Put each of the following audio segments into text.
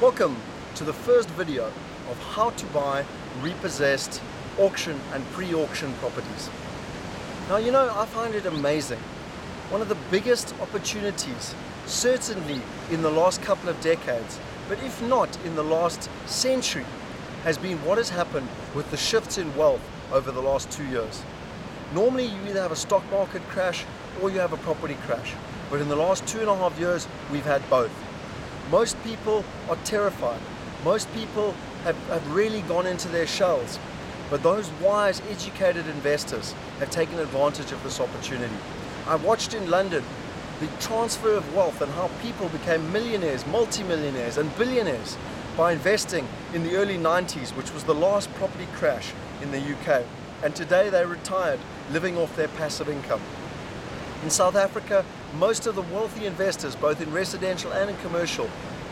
Welcome to the first video of how to buy repossessed auction and pre-auction properties. Now you know I find it amazing. One of the biggest opportunities certainly in the last couple of decades but if not in the last century has been what has happened with the shifts in wealth over the last two years. Normally you either have a stock market crash or you have a property crash but in the last two and a half years we've had both. Most people are terrified. Most people have, have really gone into their shells. But those wise, educated investors have taken advantage of this opportunity. I watched in London the transfer of wealth and how people became millionaires, multimillionaires, and billionaires by investing in the early 90s, which was the last property crash in the UK. And today they're retired, living off their passive income. In South Africa, most of the wealthy investors, both in residential and in commercial,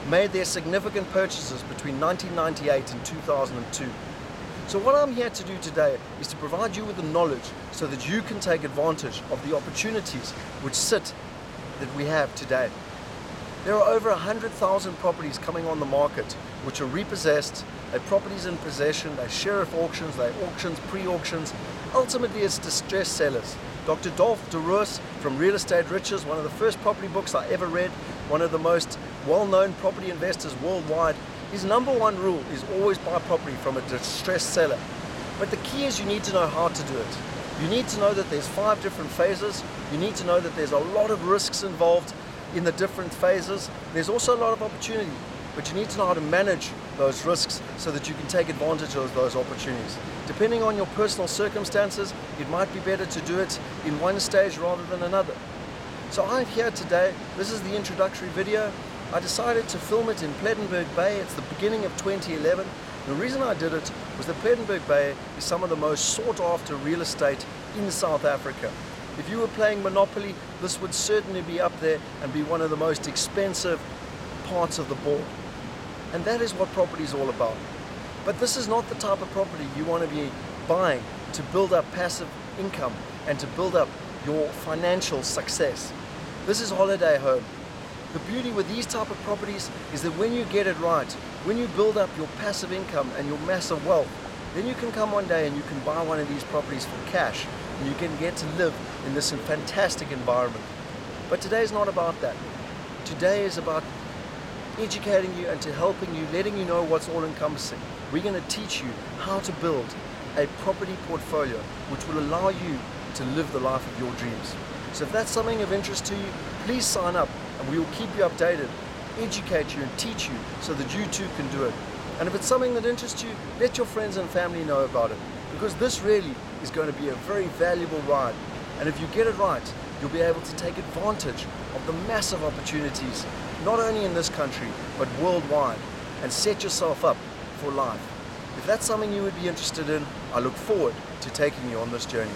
made their significant purchases between 1998 and 2002. So what I'm here to do today is to provide you with the knowledge so that you can take advantage of the opportunities which sit that we have today. There are over 100,000 properties coming on the market which are repossessed, they're properties in possession, they're sheriff auctions, they're auctions, pre-auctions. Ultimately it's distressed sellers. Dr. Dolf de Roos from Real Estate Riches, one of the first property books I ever read, one of the most well-known property investors worldwide, his number one rule is always buy property from a distressed seller. But the key is you need to know how to do it. You need to know that there's five different phases. You need to know that there's a lot of risks involved in the different phases. There's also a lot of opportunity, but you need to know how to manage those risks so that you can take advantage of those opportunities. Depending on your personal circumstances, it might be better to do it in one stage rather than another. So I'm here today, this is the introductory video. I decided to film it in Plettenberg Bay, it's the beginning of 2011. The reason I did it was that Plettenberg Bay is some of the most sought after real estate in South Africa. If you were playing Monopoly, this would certainly be up there and be one of the most expensive parts of the board. And that is what property is all about. But this is not the type of property you want to be buying to build up passive income and to build up your financial success. This is holiday home. The beauty with these type of properties is that when you get it right, when you build up your passive income and your massive wealth, then you can come one day and you can buy one of these properties for cash and you can get to live in this fantastic environment. But today is not about that. Today is about educating you and to helping you, letting you know what's all encompassing. We're going to teach you how to build a property portfolio which will allow you to live the life of your dreams. So if that's something of interest to you, please sign up and we will keep you updated, educate you and teach you so that you too can do it. And if it's something that interests you, let your friends and family know about it because this really is going to be a very valuable ride. And if you get it right, you'll be able to take advantage of the massive opportunities, not only in this country, but worldwide, and set yourself up for life. If that's something you would be interested in, I look forward to taking you on this journey.